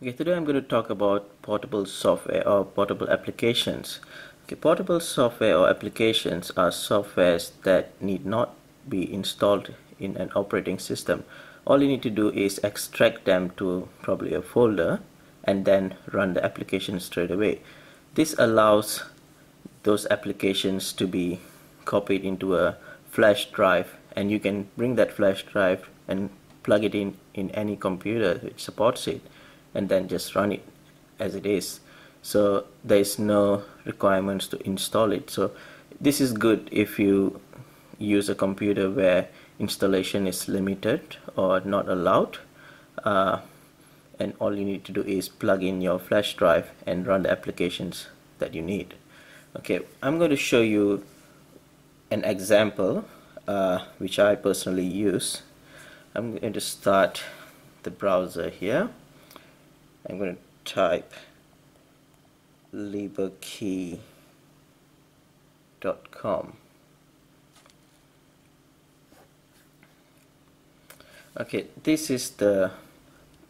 Okay, today I'm going to talk about portable software or portable applications. Okay, portable software or applications are softwares that need not be installed in an operating system. All you need to do is extract them to probably a folder and then run the application straight away. This allows those applications to be copied into a flash drive and you can bring that flash drive and plug it in in any computer which supports it and then just run it as it is. So there is no requirements to install it. So this is good if you use a computer where installation is limited or not allowed. Uh, and all you need to do is plug in your flash drive and run the applications that you need. Okay I'm going to show you an example uh, which I personally use. I'm going to start the browser here I'm going to type liberkey.com okay this is the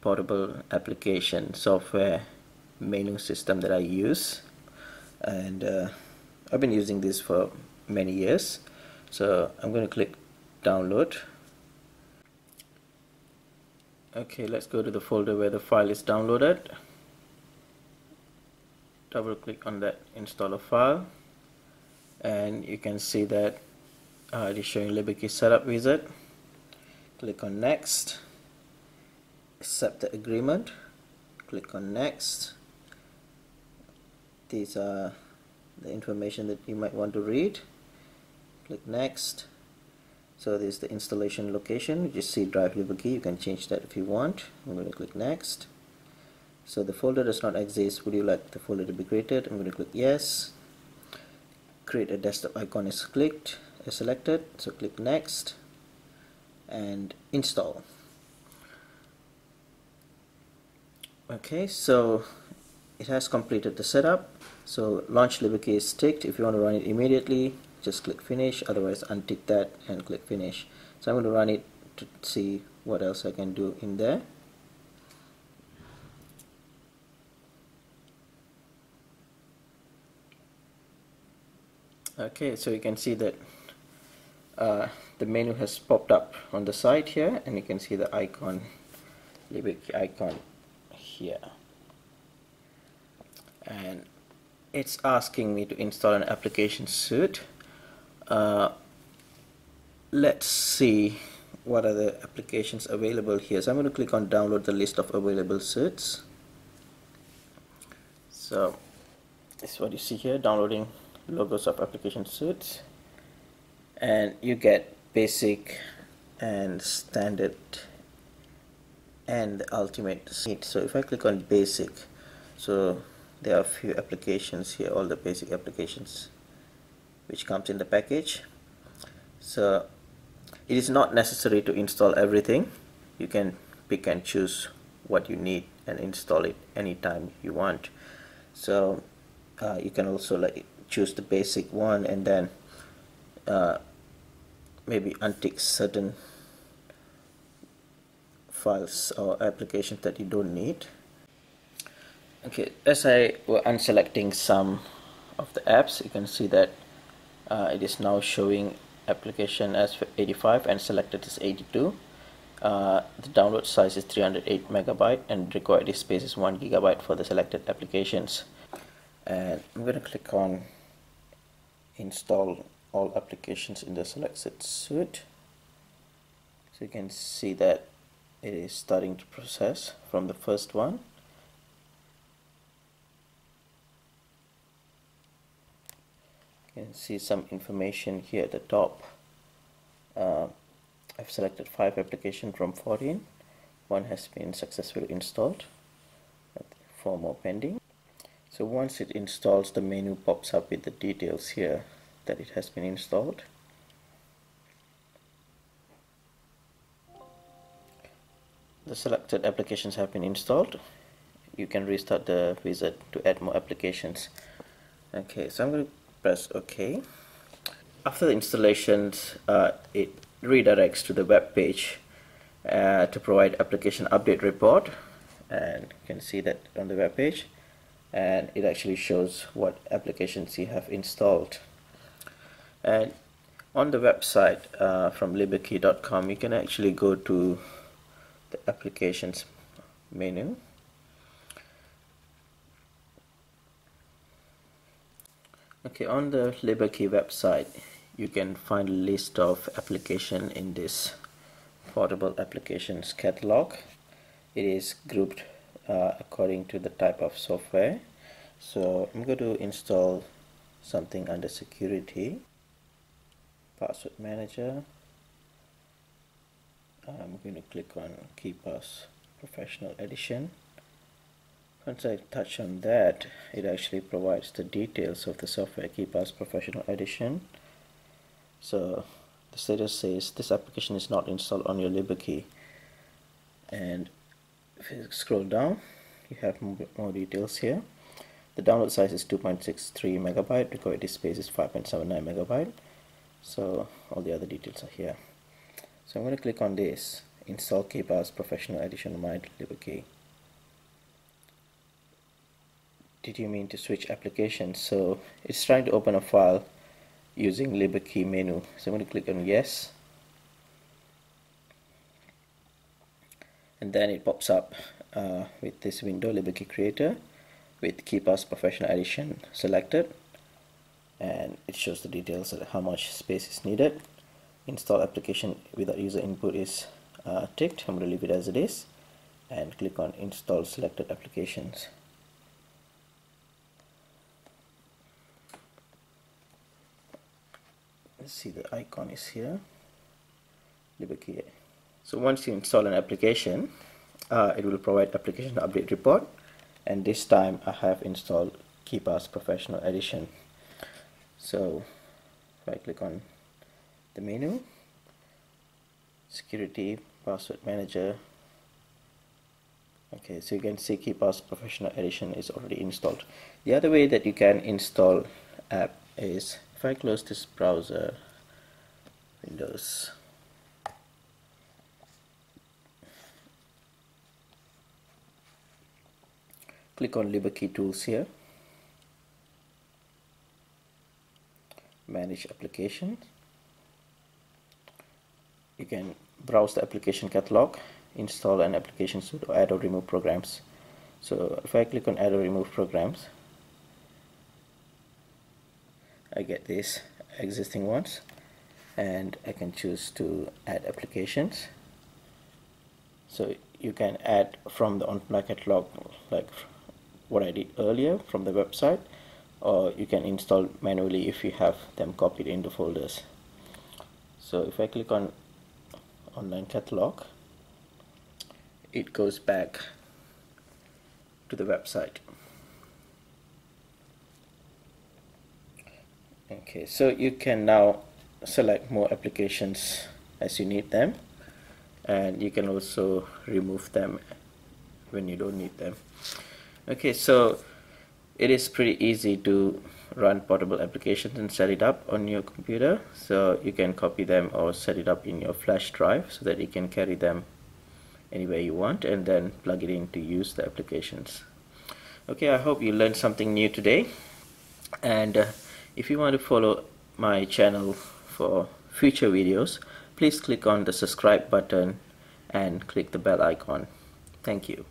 portable application software menu system that I use. And uh, I've been using this for many years. So I'm going to click download okay let's go to the folder where the file is downloaded. Double click on that installer file. And you can see that uh, it is showing LiberKey setup wizard. Click on next. Accept the agreement. Click on next. These are the information that you might want to read. Click next so this is the installation location. You just see drive LiberKey you can change that if you want. I'm going to click next. So the folder does not exist. Would you like the folder to be created? I'm going to click yes. Create a desktop icon is clicked is selected. So click next and install. Okay so it has completed the setup. So launch LiberKey is ticked. If you want to run it immediately just click finish otherwise untick that and click finish. So I'm going to run it to see what else I can do in there. Okay so you can see that uh, the menu has popped up on the side here and you can see the icon LiberKey icon here. And it's asking me to install an application suite uh, let's see what are the applications available here. So I'm going to click on download the list of available suites so this is what you see here downloading logos of application suites and you get basic and standard and ultimate suite so if I click on basic so there are a few applications here all the basic applications which comes in the package. So it is not necessary to install everything. You can pick and choose what you need and install it anytime you want. So uh, you can also like choose the basic one and then uh, maybe untick certain files or applications that you don't need. Okay as I were unselecting some of the apps you can see that uh, it is now showing application as 85 and selected as 82 uh, the download size is 308 megabyte and required space is 1 gigabyte for the selected applications. And I'm going to click on install all applications in the selected suite. So you can see that it is starting to process from the first one can see some information here at the top. Uh, I've selected 5 applications from 14 one has been successfully installed 4 more pending. So once it installs the menu pops up with the details here that it has been installed. The selected applications have been installed. You can restart the wizard to add more applications. Okay so I'm going to press OK. After the installation uh, it redirects to the web page uh, to provide application update report and you can see that on the web page and it actually shows what applications you have installed. And on the website uh, from liberkey.com you can actually go to the applications menu okay on the LiberKey website you can find a list of application in this portable applications catalog. It is grouped uh, according to the type of software. So I'm going to install something under security password manager. I'm going to click on KeePass Professional Edition once I touch on that it actually provides the details of the software KeePass Professional Edition. So the status says this application is not installed on your LiberKey and if you scroll down you have more details here. The download size is 2.63 megabyte. Disk space is 5.79 megabyte. So all the other details are here. So I'm going to click on this. Install KeePass Professional Edition on my LiberKey did you mean to switch applications? So it's trying to open a file using LiberKey menu. So I'm going to click on yes. And then it pops up uh, with this window LiberKey Creator with KeePass Professional Edition selected. And it shows the details of how much space is needed. Install application without user input is uh, ticked. I'm going to leave it as it is and click on install selected applications let's see the icon is here. So once you install an application uh, it will provide application update report. And this time I have installed KeePass Professional Edition. So if I click on the menu. Security password manager. Okay so you can see KeePass Professional Edition is already installed. The other way that you can install app is if I close this browser Windows. Click on LiberKey tools here. Manage applications you can browse the application catalog install an application suite or add or remove programs. So if I click on add or remove programs I get these existing ones and I can choose to add applications. So you can add from the on catalog like what I did earlier from the website or you can install manually if you have them copied into folders. So if I click on online catalog it goes back to the website okay so you can now select more applications as you need them and you can also remove them when you don't need them. Okay so it is pretty easy to run portable applications and set it up on your computer. So you can copy them or set it up in your flash drive so that you can carry them anywhere you want and then plug it in to use the applications. Okay I hope you learned something new today and uh, if you want to follow my channel for future videos please click on the subscribe button and click the bell icon. Thank you